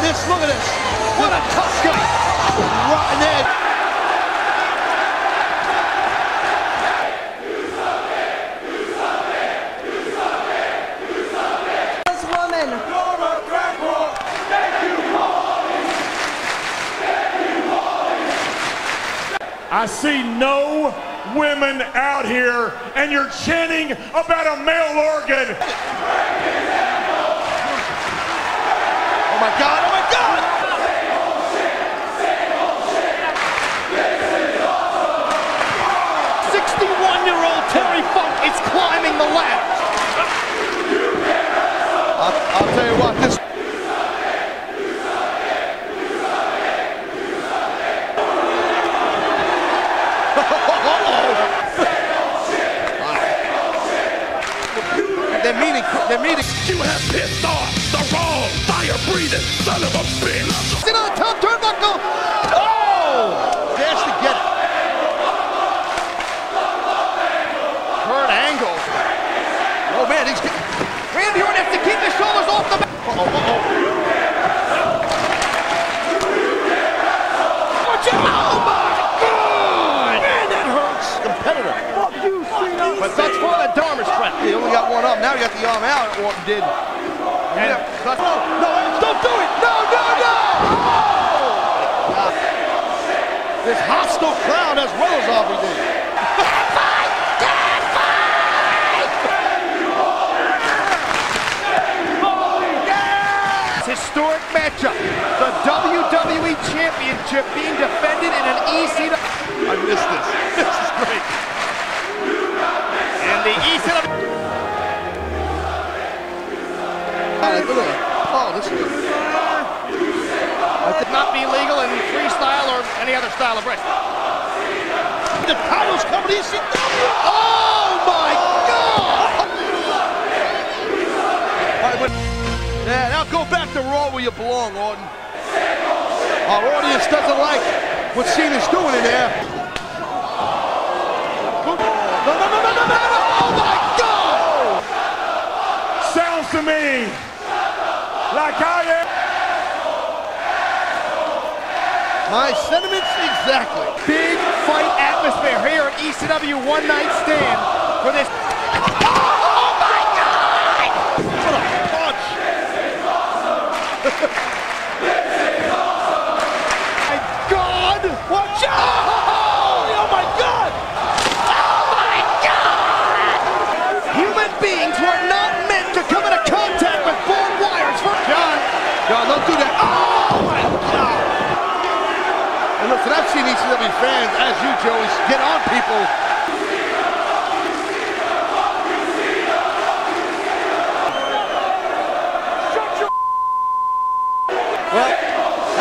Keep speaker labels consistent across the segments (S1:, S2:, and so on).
S1: This, look at this. What a tough guy. Rotten edge.
S2: This woman.
S3: I see no women out here, and you're chanting about a male organ.
S1: Terry Funk is climbing the ladder. I'll, I'll tell you what, this They're meeting. They're meeting.
S3: You have pissed off the wrong fire-breathing son of a bitch.
S1: Sit on the top turnbuckle. Oh! Dash to get it. Kurt Angle. Oh man, he's getting. Randy Orton has to keep his shoulders off the mat. Uh-oh, uh-oh. Watch out! Oh my God! Man, that hurts. Competitor. Fuck you, Cena. But that's for the Dharma strap. He only got one up. Now he got the arm out. Orton did. And, oh, no, no, don't do it! No, no, no! Oh! This hostile crowd as well as Aubrey did. Historic matchup. The WWE Championship being defended in an ECW. I missed this. This is great. ECW. Look that. Oh, this is.
S4: It not be legal in freestyle or any other style of wrestling.
S1: The title's coming to ECW. Oh my God! All right, but, yeah, now go back to Raw where you belong, Orton. Our audience doesn't like what Cena's doing in there. No, no, no! Oh my God!
S3: Sounds to me like I am.
S1: My sentiments exactly.
S4: Big fight atmosphere here at ECW One Night Stand for this.
S1: Oh my God! What a punch!
S4: My God!
S1: Watch out! Oh my God!
S4: Human beings were not meant to come into contact with barbed wires for John.
S1: John, don't do that. Oh my God! And listen, I've seen ECW you, get on people. Well,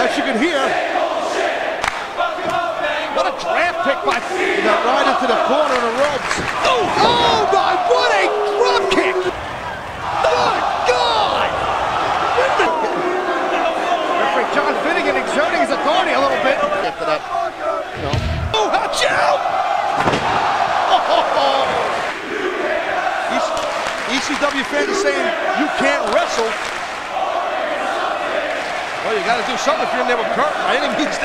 S1: as you can hear,
S4: What a draft pick by.
S1: got right into the corner of the ropes.
S4: Oh, oh my! What a drop kick! My God! Referee John Finnegan exerting his authority a little bit.
S1: After that, no.
S4: Oh, watch out!
S1: ECW fans are saying you can't wrestle. Well, you got to do something if you're in there with Kurt. By any means